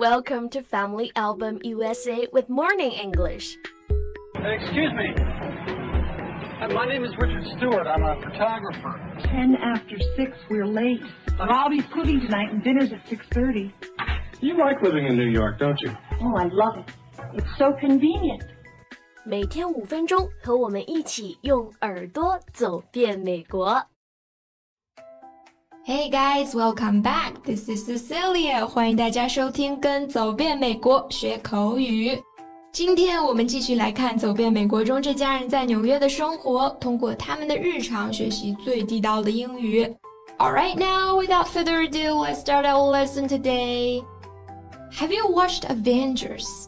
Welcome to Family Album USA with Morning English. Excuse me. Uh, My name is Richard Stewart. I'm a photographer. Ten after six, we're late. But I'll be cooking tonight and dinner's at six thirty. You like living in New York, don't you? Oh, I love it. It's so convenient. 每天五分钟，和我们一起用耳朵走遍美国。 Hey guys, welcome back. This is Cecilia. 欢迎大家收听《跟走遍美国学口语》。今天我们继续来看《走遍美国》中这家人在纽约的生活，通过他们的日常学习最地道的英语。Alright, now without further ado, let's start our lesson today. Have you watched Avengers?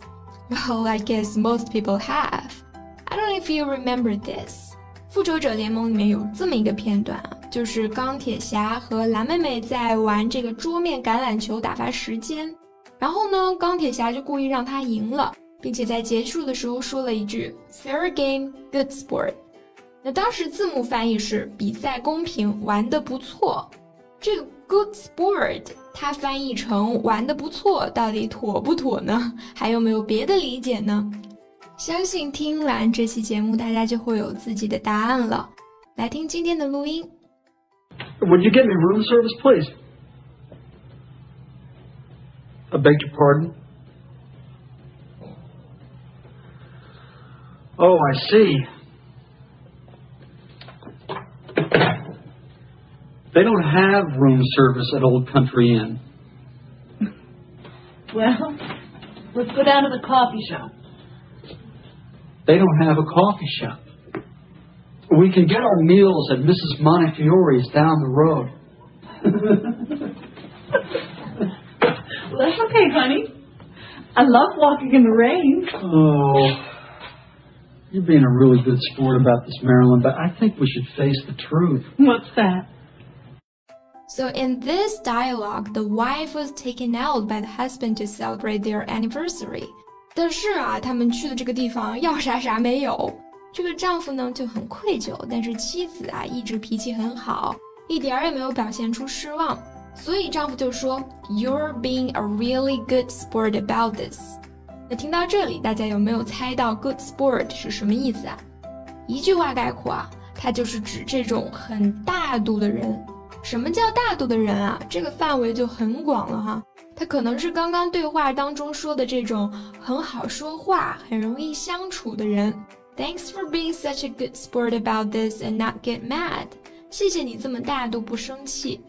Well, I guess most people have. I don't know if you remember this. 复仇者联盟里面有这么一个片段啊， 就是钢铁侠和蓝妹妹在玩这个桌面橄榄球打发时间，然后呢，钢铁侠就故意让他赢了，并且在结束的时候说了一句 “Fair game, good sport”。那当时字幕翻译是“比赛公平，玩得不错”。这个 “good sport” 它翻译成“玩得不错”，到底妥不妥呢？还有没有别的理解呢？相信听完这期节目，大家就会有自己的答案了。来听今天的录音。Would you get me room service, please? I beg your pardon? Oh, I see. They don't have room service at Old Country Inn. Well, let's go down to the coffee shop. They don't have a coffee shop We can get our meals at Mrs. Montefiore's down the road. Well, that's okay, honey. I love walking in the rain. Oh, you're being a really good sport about this, Marilyn, but I think we should face the truth. What's that? So in this dialogue, the wife was taken out by the husband to celebrate their anniversary. 但是啊，他们去的这个地方要啥啥没有。 这个丈夫呢就很愧疚，但是妻子啊一直脾气很好，一点儿也没有表现出失望。所以丈夫就说：“You're being a really good sport about this。”那听到这里，大家有没有猜到 “good sport” 是什么意思啊？一句话概括啊，它就是指这种很大度的人。什么叫大度的人啊？这个范围就很广了哈。他可能是刚刚对话当中说的这种很好说话、很容易相处的人。Thanks for being such a good sport about this and not get mad。谢谢你这么大度不生气。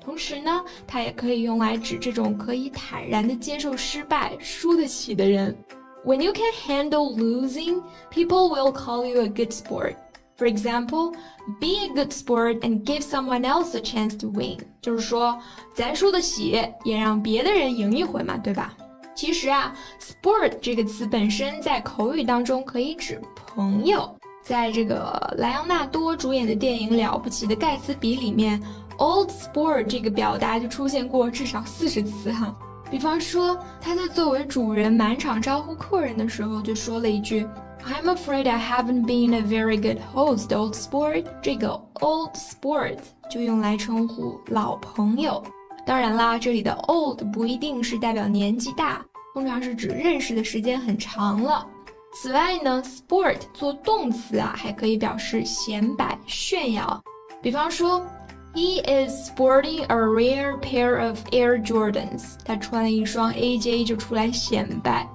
同时呢，它也可以用来指这种可以坦然的接受失败、输得起的人。When you can handle losing, people will call you a good sport. For example, be a good sport and give someone else a chance to win。就是说，咱输得起，也让别的人赢一回嘛，对吧？ 其实啊，sport 这个词本身在口语当中可以指朋友。在这个莱昂纳多主演的电影《了不起的盖茨比》里面，old sport 这个表达就出现过至少四十次哈。比方说，他在作为主人满场招呼客人的时候，就说了一句。I'm afraid I haven't been a very good host, old sport. 这个 old sport 就用来称呼老朋友。当然啦，这里的 old 不一定是代表年纪大，通常是指认识的时间很长了。此外呢，sport 做动词啊，还可以表示显摆、炫耀。比方说，He is sporting a rare pair of Air Jordans. 他穿了一双 AJ 就出来显摆。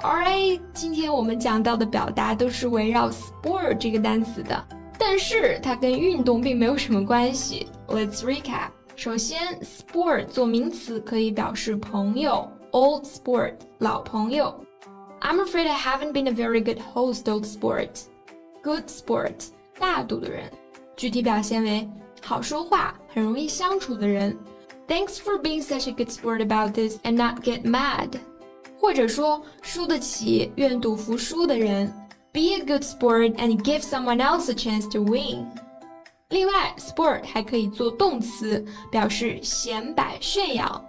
Alright，今天我们讲到的表达都是围绕 sport 这个单词的，但是它跟运动并没有什么关系。Let's recap。首先，sport 做名词可以表示朋友，old sport 老朋友。I'm afraid I haven't been a very good host, old sport. Good sport 大度的人，具体表现为好说话、很容易相处的人。Thanks for being such a good sport about this and not get mad. 或者说输得起、愿赌服输的人，be a good sport and give someone else a chance to win。 另外，sport 还可以做动词，表示显摆、炫耀。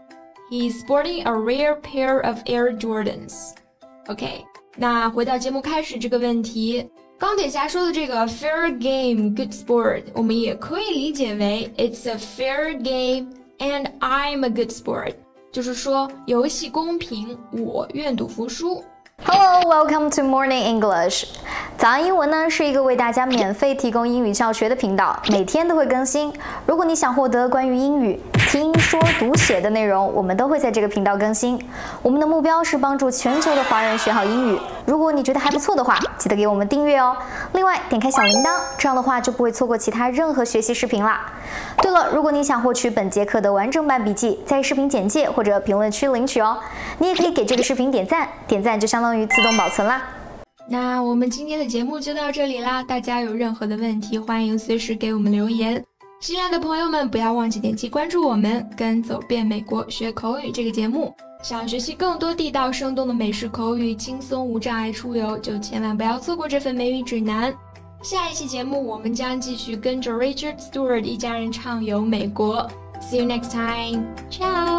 He's sporting a rare pair of Air Jordans。OK，那回到节目开始这个问题，钢铁侠说的这个 fair game, good sport，我们也可以理解为 It's a fair game and I'm a good sport。 就是说游戏公平，我愿赌服输。Hello, welcome to Morning English。 早安英文呢是一个为大家免费提供英语教学的频道，每天都会更新。如果你想获得关于英语听说读写的内容，我们都会在这个频道更新。我们的目标是帮助全球的华人学好英语。如果你觉得还不错的话，记得给我们订阅哦。另外，点开小铃铛，这样的话就不会错过其他任何学习视频啦。对了，如果你想获取本节课的完整版笔记，在视频简介或者评论区领取哦。你也可以给这个视频点赞，点赞就相当于自动保存啦。那我们今天的节目就到这里啦，大家有任何的问题，欢迎随时给我们留言。新来的朋友们，不要忘记点击关注我们，跟走遍美国学口语这个节目。想学习更多地道生动的美式口语，轻松无障碍出游，就千万不要错过这份美语指南。下一期节目，我们将继续跟着 Richard Stewart 一家人畅游美国。See you next time. Ciao.